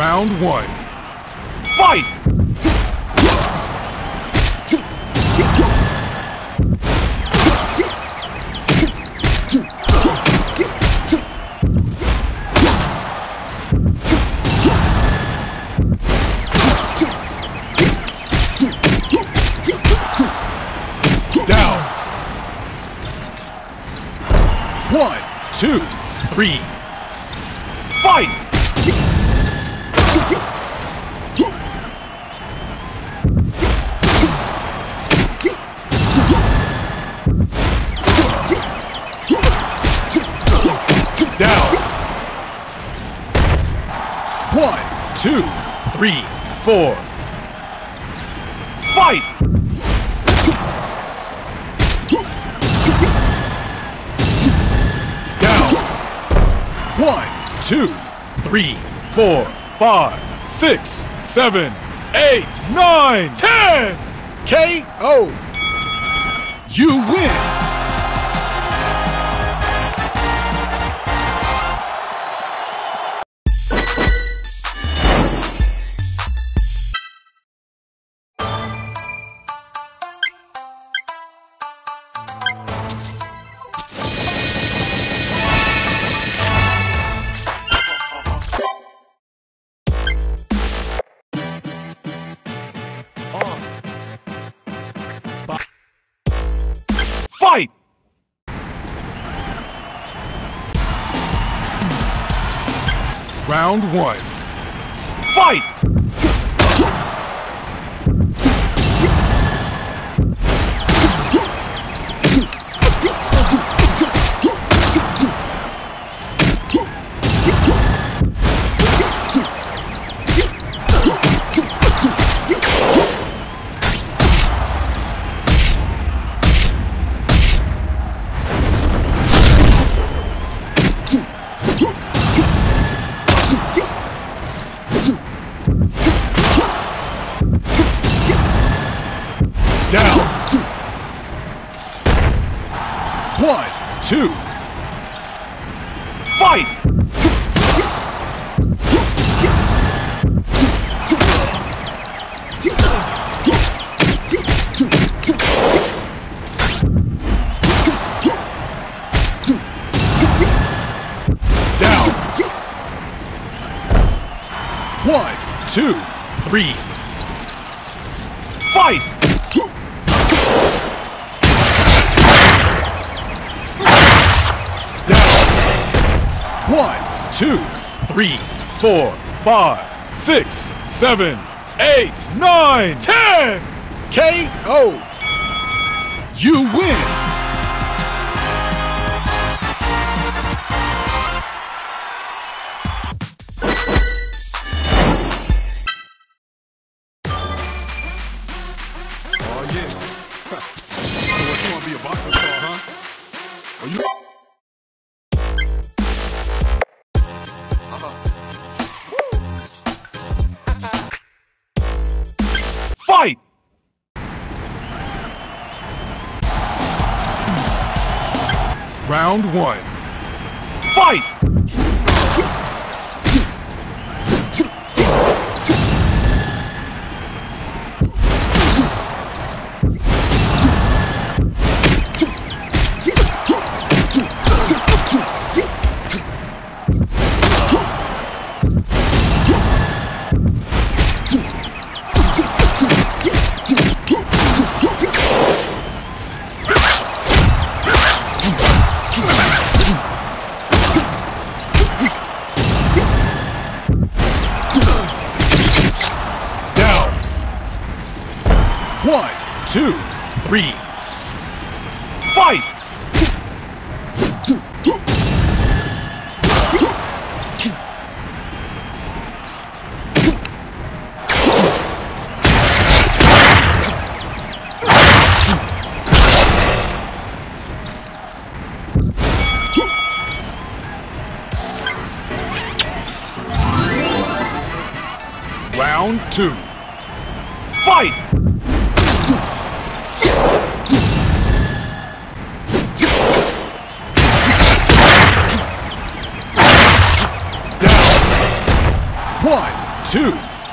Round one. Fight! Three, four. Fight! Down. One, two, three, four, five, six, seven, eight, nine, ten. KO. You win. Round one. Fight! Two. Two, three, four, five, six, seven, eight, nine, ten. KO. You win. Round one. Fight! Two, three. Fight! Round two. Two,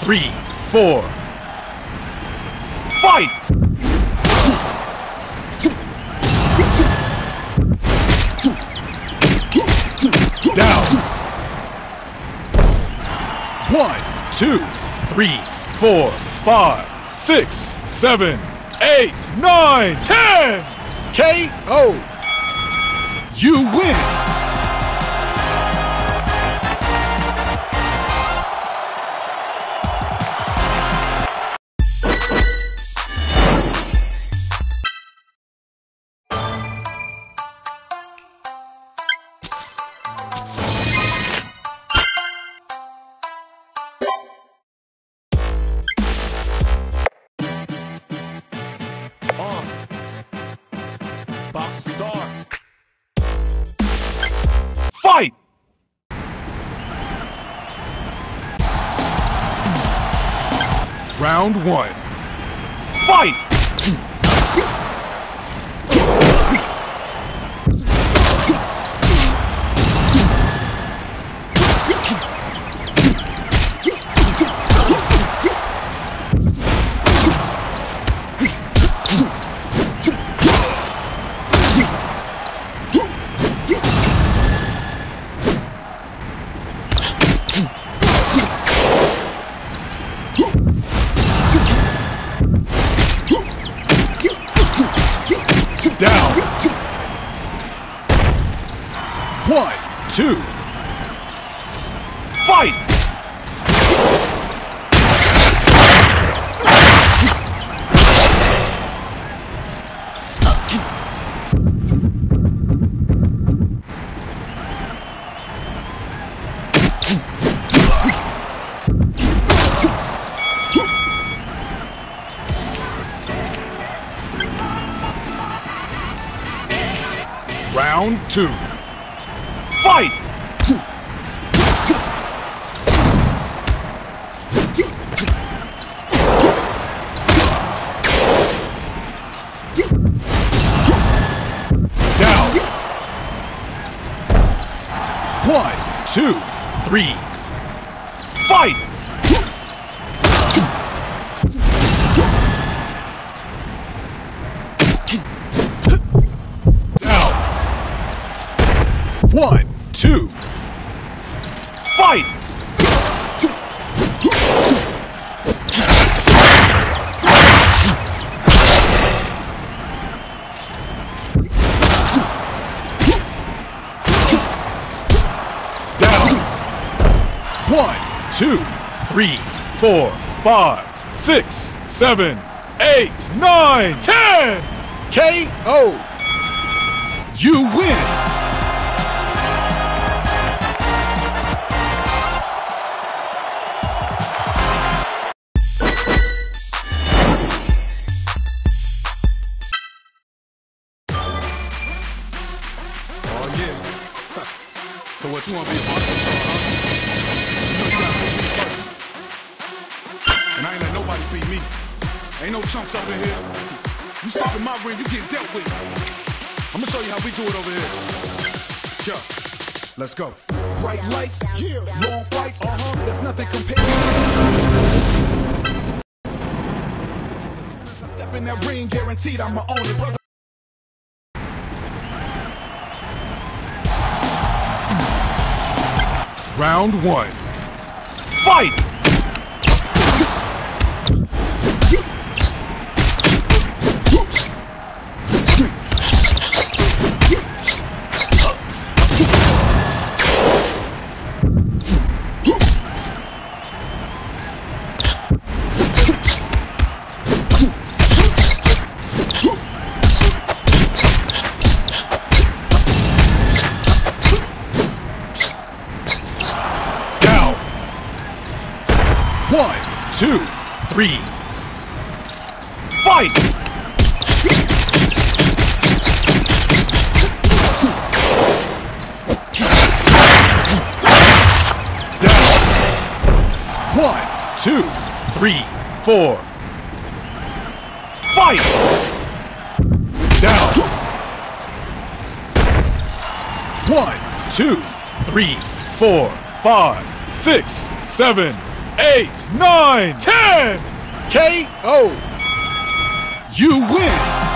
three, four. Fight! Down. One, two, three, four, five, six, seven, eight, nine, ten. KO. You win. Box star. Fight! Round one. Fight! Two. Fight! Down. One, two, two, three, four, five, six, seven, eight, nine, ten. KO. You win. Nobody beat me. Ain't no chumps over here. You step in my ring, you get dealt with. I'm gonna show you how we do it over here. Yeah. Let's go. Bright lights, yeah. long fights, uh-huh. There's nothing compared Step in that ring, guaranteed I'ma own it, brother. Round one. Fight! Two, three. Fight! One, two, three, four. Fight! Down. One, two, three, four, five, six, seven, eight, nine, ten. KO. You win.